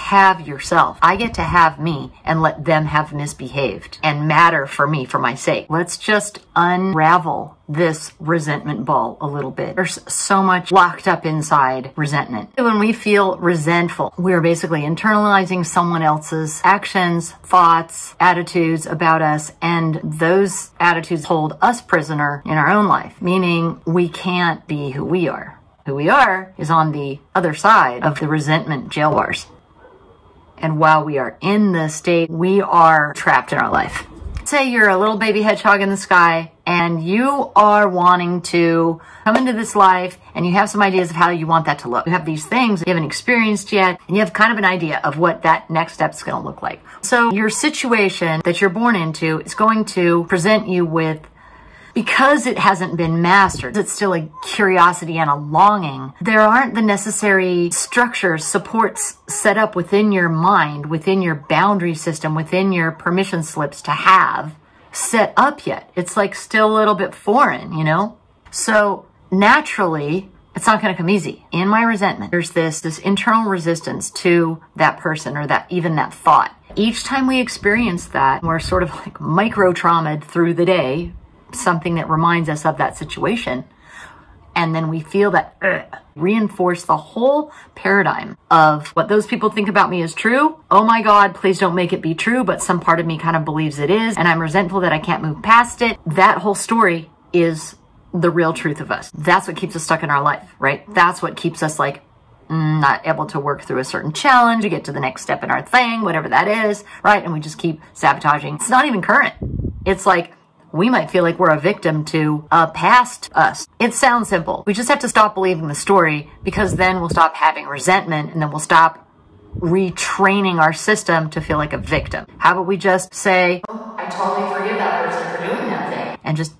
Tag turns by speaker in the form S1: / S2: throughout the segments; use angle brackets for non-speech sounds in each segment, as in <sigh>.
S1: have yourself. I get to have me and let them have misbehaved and matter for me for my sake. Let's just unravel this resentment ball a little bit. There's so much locked up inside resentment. When we feel resentful, we're basically internalizing someone else's actions, thoughts, attitudes about us, and those attitudes hold us prisoner in our own life, meaning we can't be who we are. Who we are is on the other side of the resentment jail bars. And while we are in the state, we are trapped in our life say you're a little baby hedgehog in the sky and you are wanting to come into this life and you have some ideas of how you want that to look. You have these things you haven't experienced yet and you have kind of an idea of what that next step is going to look like. So your situation that you're born into is going to present you with because it hasn't been mastered, it's still a curiosity and a longing. There aren't the necessary structures, supports set up within your mind, within your boundary system, within your permission slips to have set up yet. It's like still a little bit foreign, you know? So naturally, it's not going to come easy. In my resentment, there's this, this internal resistance to that person or that, even that thought. Each time we experience that, we're sort of like micro traumatized through the day something that reminds us of that situation. And then we feel that ugh, reinforce the whole paradigm of what those people think about me is true. Oh my God, please don't make it be true. But some part of me kind of believes it is. And I'm resentful that I can't move past it. That whole story is the real truth of us. That's what keeps us stuck in our life, right? That's what keeps us like mm, not able to work through a certain challenge to get to the next step in our thing, whatever that is, right? And we just keep sabotaging. It's not even current. It's like, we might feel like we're a victim to a past us. It sounds simple. We just have to stop believing the story because then we'll stop having resentment and then we'll stop retraining our system to feel like a victim. How about we just say, oh, I totally forgive that person for doing that thing and just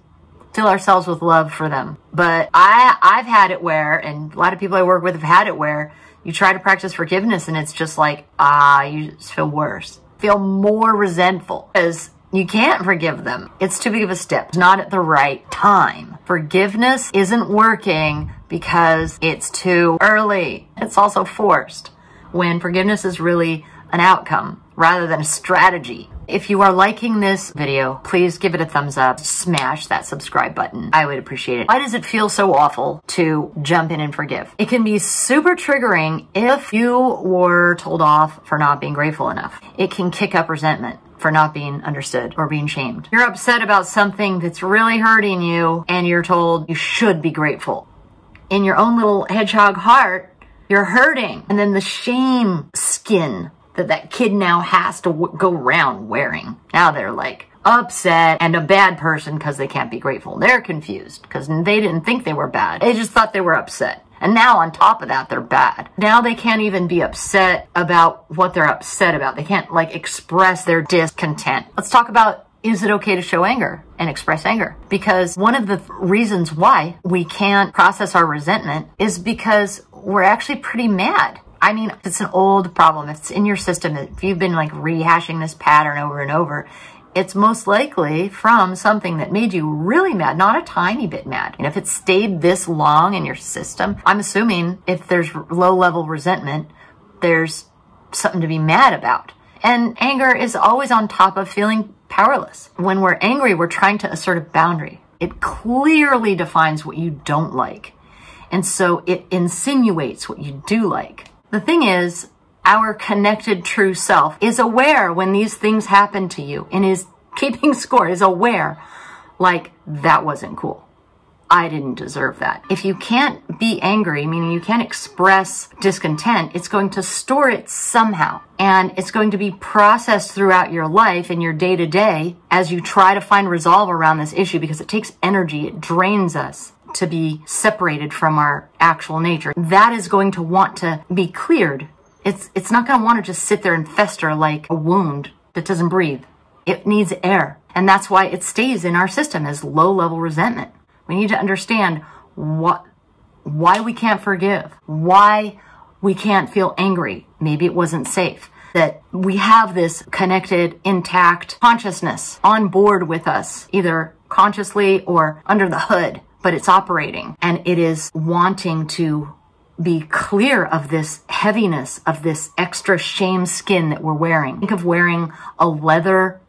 S1: fill ourselves with love for them. But I, I've had it where, and a lot of people I work with have had it where you try to practice forgiveness and it's just like, ah, you just feel worse, feel more resentful as you can't forgive them. It's too big of a step. It's not at the right time. Forgiveness isn't working because it's too early. It's also forced when forgiveness is really an outcome rather than a strategy. If you are liking this video, please give it a thumbs up, smash that subscribe button. I would appreciate it. Why does it feel so awful to jump in and forgive? It can be super triggering if you were told off for not being grateful enough. It can kick up resentment for not being understood or being shamed. You're upset about something that's really hurting you and you're told you should be grateful. In your own little hedgehog heart, you're hurting. And then the shame skin that that kid now has to go around wearing. Now they're like upset and a bad person because they can't be grateful. They're confused because they didn't think they were bad. They just thought they were upset. And now on top of that, they're bad. Now they can't even be upset about what they're upset about. They can't like express their discontent. Let's talk about is it okay to show anger and express anger? Because one of the reasons why we can't process our resentment is because we're actually pretty mad. I mean, it's an old problem. It's in your system, if you've been like rehashing this pattern over and over, it's most likely from something that made you really mad, not a tiny bit mad. And if it stayed this long in your system, I'm assuming if there's low level resentment, there's something to be mad about. And anger is always on top of feeling powerless. When we're angry, we're trying to assert a boundary. It clearly defines what you don't like. And so it insinuates what you do like. The thing is, our connected true self is aware when these things happen to you and is keeping <laughs> score, is aware like that wasn't cool. I didn't deserve that. If you can't be angry, meaning you can't express discontent, it's going to store it somehow. And it's going to be processed throughout your life and your day to day as you try to find resolve around this issue because it takes energy. It drains us to be separated from our actual nature. That is going to want to be cleared it's, it's not going to want to just sit there and fester like a wound that doesn't breathe. It needs air. And that's why it stays in our system as low level resentment. We need to understand what, why we can't forgive, why we can't feel angry. Maybe it wasn't safe. That we have this connected, intact consciousness on board with us, either consciously or under the hood, but it's operating and it is wanting to be clear of this heaviness, of this extra shame skin that we're wearing. Think of wearing a leather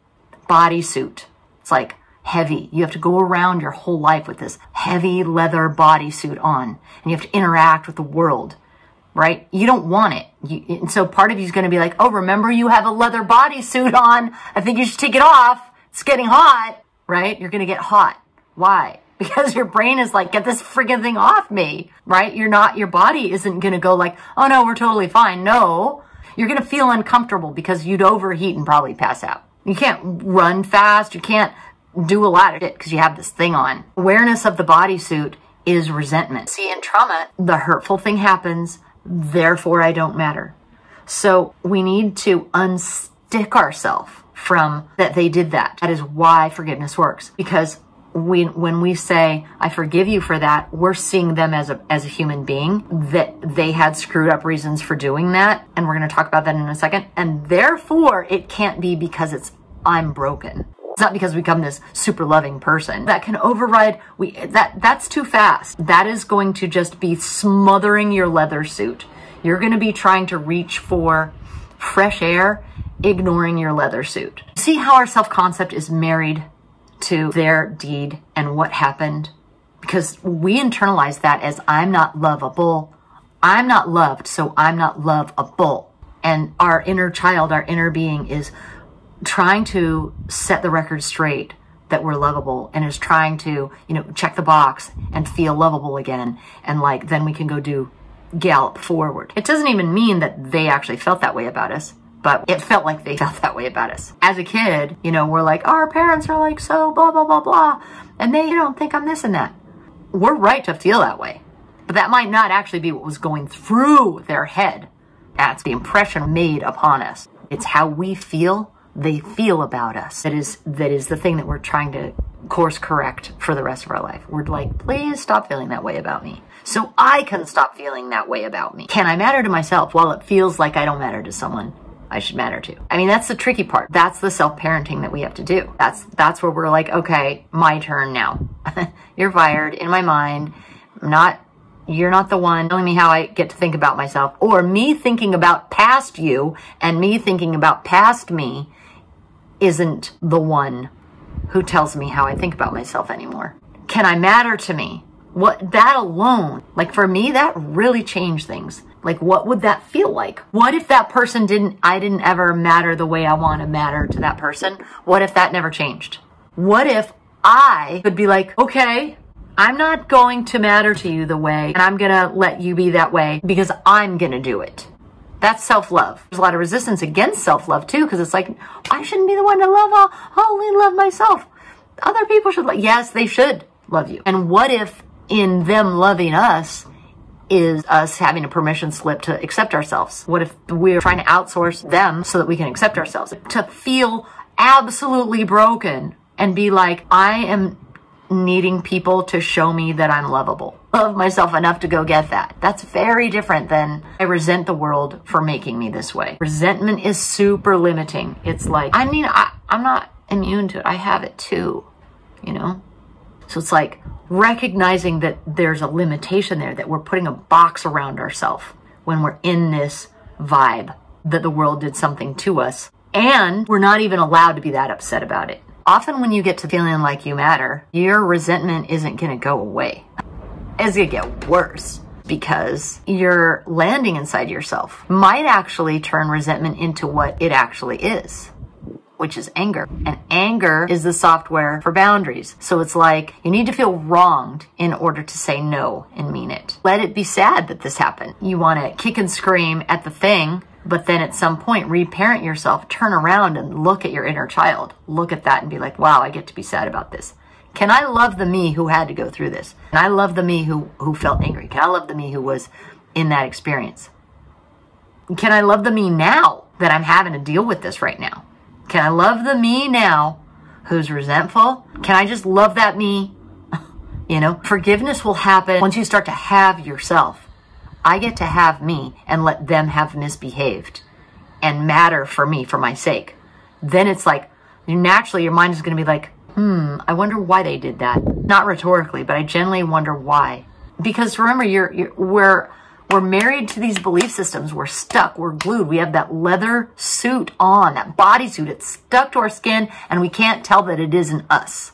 S1: bodysuit. It's like heavy. You have to go around your whole life with this heavy leather bodysuit on, and you have to interact with the world, right? You don't want it. You, and so part of you is going to be like, oh, remember you have a leather bodysuit on. I think you should take it off. It's getting hot, right? You're going to get hot. Why? Because your brain is like, get this friggin' thing off me, right? You're not, your body isn't going to go like, oh no, we're totally fine. No, you're going to feel uncomfortable because you'd overheat and probably pass out. You can't run fast. You can't do a lot of it because you have this thing on. Awareness of the bodysuit is resentment. See, in trauma, the hurtful thing happens, therefore I don't matter. So we need to unstick ourselves from that they did that. That is why forgiveness works because we, when we say, I forgive you for that, we're seeing them as a, as a human being, that they had screwed up reasons for doing that. And we're going to talk about that in a second. And therefore, it can't be because it's, I'm broken. It's not because we become this super loving person that can override we that that's too fast. That is going to just be smothering your leather suit. You're going to be trying to reach for fresh air, ignoring your leather suit. See how our self-concept is married to their deed and what happened? Because we internalize that as I'm not lovable. I'm not loved, so I'm not lovable. And our inner child, our inner being is trying to set the record straight that we're lovable and is trying to, you know, check the box and feel lovable again. And like, then we can go do gallop forward. It doesn't even mean that they actually felt that way about us but it felt like they <laughs> felt that way about us. As a kid, you know, we're like, our parents are like so blah, blah, blah, blah. And they don't think I'm this and that. We're right to feel that way. But that might not actually be what was going through their head. That's the impression made upon us. It's how we feel, they feel about us. That is, that is the thing that we're trying to course correct for the rest of our life. We're like, please stop feeling that way about me. So I can stop feeling that way about me. Can I matter to myself while it feels like I don't matter to someone? I should matter to. I mean, that's the tricky part. That's the self-parenting that we have to do. That's, that's where we're like, okay, my turn now. <laughs> you're fired in my mind. I'm not, you're not the one telling me how I get to think about myself or me thinking about past you and me thinking about past me isn't the one who tells me how I think about myself anymore. Can I matter to me? What, that alone, like for me, that really changed things. Like, what would that feel like? What if that person didn't, I didn't ever matter the way I want to matter to that person? What if that never changed? What if I could be like, okay, I'm not going to matter to you the way, and I'm going to let you be that way because I'm going to do it. That's self-love. There's a lot of resistance against self-love too, because it's like, I shouldn't be the one to love, I'll only love myself. Other people should, love. yes, they should love you. And what if in them loving us, is us having a permission slip to accept ourselves. What if we're trying to outsource them so that we can accept ourselves? To feel absolutely broken and be like, I am needing people to show me that I'm lovable. Love myself enough to go get that. That's very different than I resent the world for making me this way. Resentment is super limiting. It's like, I mean, I, I'm not immune to it. I have it too, you know? So it's like recognizing that there's a limitation there, that we're putting a box around ourselves when we're in this vibe that the world did something to us. And we're not even allowed to be that upset about it. Often when you get to feeling like you matter, your resentment isn't going to go away. It's going to get worse because you're landing inside yourself. Might actually turn resentment into what it actually is which is anger. And anger is the software for boundaries. So it's like you need to feel wronged in order to say no and mean it. Let it be sad that this happened. You want to kick and scream at the thing, but then at some point reparent yourself, turn around and look at your inner child. Look at that and be like, wow, I get to be sad about this. Can I love the me who had to go through this? Can I love the me who, who felt angry? Can I love the me who was in that experience? Can I love the me now that I'm having to deal with this right now? Can I love the me now who's resentful? Can I just love that me? <laughs> you know, forgiveness will happen once you start to have yourself. I get to have me and let them have misbehaved and matter for me, for my sake. Then it's like, naturally, your mind is going to be like, hmm, I wonder why they did that. Not rhetorically, but I generally wonder why. Because remember, you're, you're we're, We're married to these belief systems. We're stuck. We're glued. We have that leather suit on, that bodysuit. It's stuck to our skin and we can't tell that it isn't us.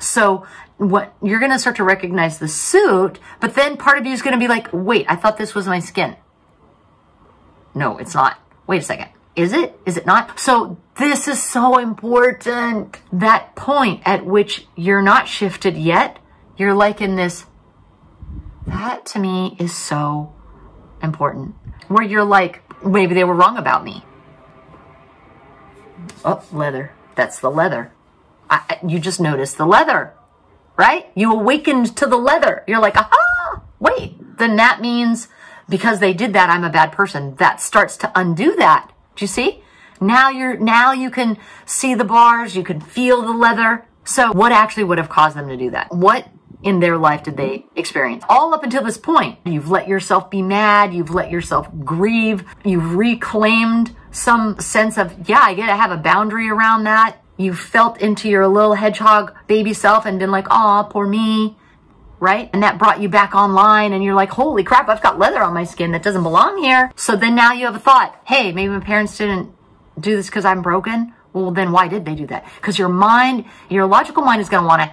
S1: So what you're going to start to recognize the suit, but then part of you is going to be like, wait, I thought this was my skin. No, it's not. Wait a second. Is it? Is it not? So this is so important. That point at which you're not shifted yet, you're like in this. That to me is so important. Where you're like, maybe they were wrong about me. Oh, leather. That's the leather. I, you just noticed the leather, right? You awakened to the leather. You're like, aha, wait. Then that means because they did that, I'm a bad person. That starts to undo that. Do you see? Now you're, now you can see the bars, you can feel the leather. So what actually would have caused them to do that? What in their life did they experience? All up until this point, you've let yourself be mad, you've let yourself grieve, you've reclaimed some sense of, yeah, I get to have a boundary around that. You've felt into your little hedgehog baby self and been like, aw, poor me, right? And that brought you back online and you're like, holy crap, I've got leather on my skin that doesn't belong here. So then now you have a thought, hey, maybe my parents didn't do this because I'm broken. Well, then why did they do that? Because your mind, your logical mind is going to want to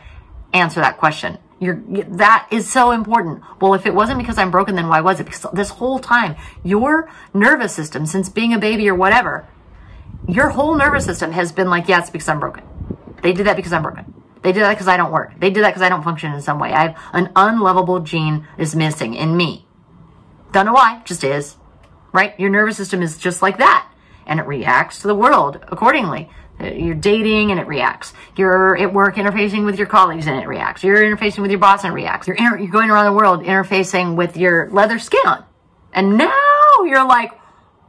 S1: answer that question. You're, that is so important. Well, if it wasn't because I'm broken, then why was it? Because this whole time, your nervous system, since being a baby or whatever, your whole nervous system has been like, yeah, it's because I'm broken. They did that because I'm broken. They did that because I don't work. They did that because I don't function in some way. I have an unlovable gene is missing in me. Don't know why, just is. Right? Your nervous system is just like that. And it reacts to the world accordingly. Uh, you're dating and it reacts. You're at work interfacing with your colleagues and it reacts. You're interfacing with your boss and it reacts. You're, you're going around the world interfacing with your leather skin. And now you're like,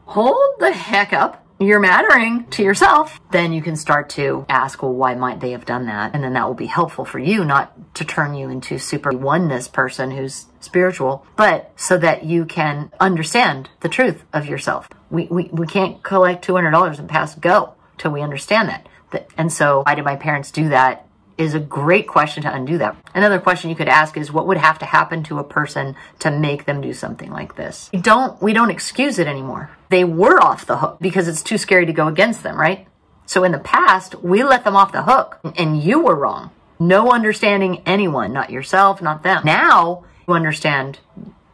S1: hold the heck up you're mattering to yourself, then you can start to ask, well, why might they have done that? And then that will be helpful for you, not to turn you into super oneness person who's spiritual, but so that you can understand the truth of yourself. We, we, we can't collect $200 and pass go till we understand that. And so why did my parents do that? is a great question to undo that. Another question you could ask is what would have to happen to a person to make them do something like this? We don't, we don't excuse it anymore. They were off the hook because it's too scary to go against them, right? So in the past, we let them off the hook and you were wrong. No understanding anyone, not yourself, not them. Now you understand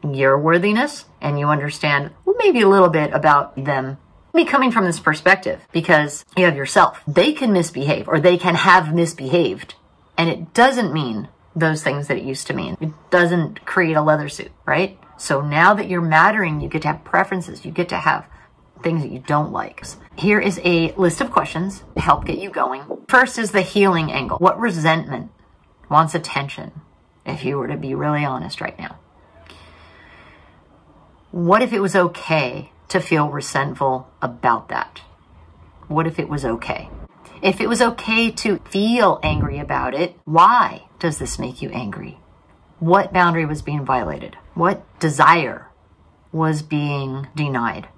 S1: your worthiness and you understand well, maybe a little bit about them be coming from this perspective because you have yourself. They can misbehave or they can have misbehaved. And it doesn't mean those things that it used to mean. It doesn't create a leather suit, right? So now that you're mattering, you get to have preferences. You get to have things that you don't like. Here is a list of questions to help get you going. First is the healing angle. What resentment wants attention if you were to be really honest right now? What if it was okay to feel resentful about that? What if it was okay? If it was okay to feel angry about it, why does this make you angry? What boundary was being violated? What desire was being denied?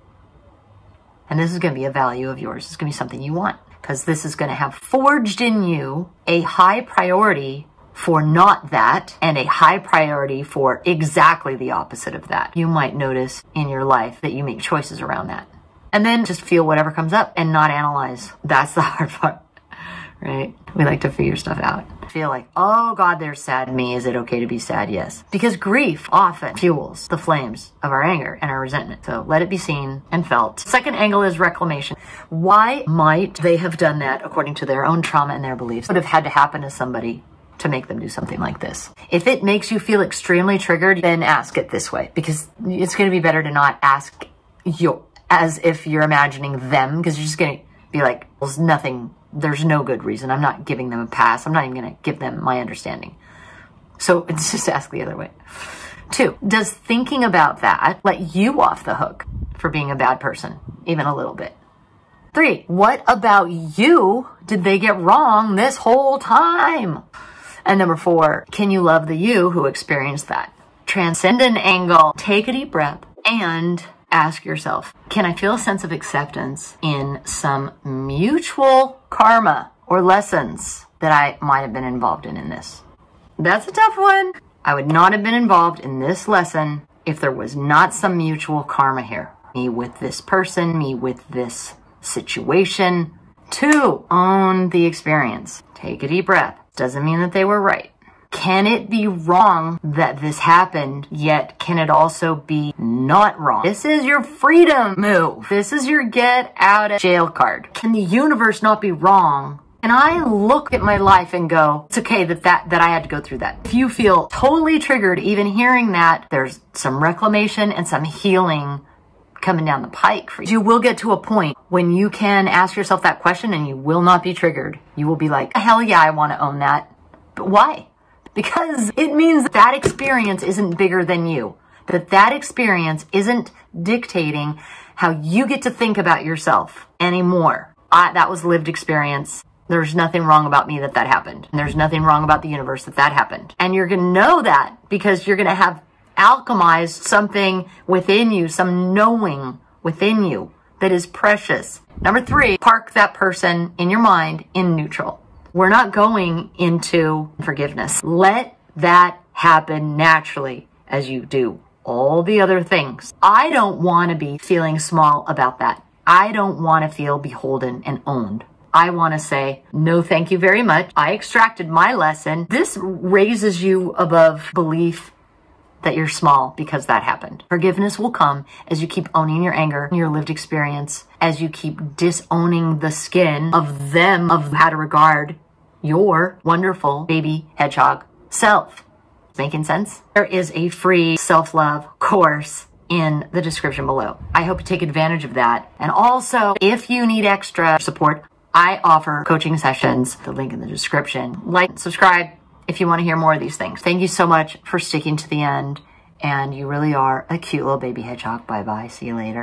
S1: And this is going to be a value of yours. It's going to be something you want because this is going to have forged in you a high priority for not that and a high priority for exactly the opposite of that. You might notice in your life that you make choices around that. And then just feel whatever comes up and not analyze. That's the <laughs> hard part, right? We like to figure stuff out. Feel like, oh God, there's sad me. Is it okay to be sad? Yes. Because grief often fuels the flames of our anger and our resentment. So let it be seen and felt. Second angle is reclamation. Why might they have done that according to their own trauma and their beliefs? Would have had to happen to somebody to make them do something like this. If it makes you feel extremely triggered, then ask it this way because it's going to be better to not ask you as if you're imagining them because you're just going to be like, there's nothing, there's no good reason. I'm not giving them a pass. I'm not even going to give them my understanding. So it's <laughs> just ask the other way. Two, does thinking about that let you off the hook for being a bad person, even a little bit? Three, what about you did they get wrong this whole time? And number four, can you love the you who experienced that? Transcend an angle. Take a deep breath and ask yourself, can I feel a sense of acceptance in some mutual karma or lessons that I might have been involved in in this? That's a tough one. I would not have been involved in this lesson if there was not some mutual karma here. Me with this person, me with this situation. Two, own the experience. Take a deep breath. Doesn't mean that they were right. Can it be wrong that this happened, yet can it also be not wrong? This is your freedom move. This is your get out of jail card. Can the universe not be wrong and I look at my life and go, it's okay that, that, that I had to go through that. If you feel totally triggered, even hearing that, there's some reclamation and some healing coming down the pike for you. You will get to a point when you can ask yourself that question and you will not be triggered. You will be like, hell yeah, I want to own that. But why? Because it means that experience isn't bigger than you. That that experience isn't dictating how you get to think about yourself anymore. I, that was lived experience. There's nothing wrong about me that that happened. And there's nothing wrong about the universe that that happened. And you're going to know that because you're going to have alchemized something within you, some knowing within you that is precious. Number three, park that person in your mind in neutral. We're not going into forgiveness. Let that happen naturally as you do all the other things. I don't want to be feeling small about that. I don't want to feel beholden and owned. I want to say, no, thank you very much. I extracted my lesson. This raises you above belief that you're small because that happened. Forgiveness will come as you keep owning your anger, and your lived experience, as you keep disowning the skin of them, of how to regard your wonderful baby hedgehog self. Making sense? There is a free self-love course in the description below. I hope you take advantage of that. And also, if you need extra support, I offer coaching sessions, the link in the description. Like, subscribe if you want to hear more of these things. Thank you so much for sticking to the end. And you really are a cute little baby hedgehog. Bye bye. See you later.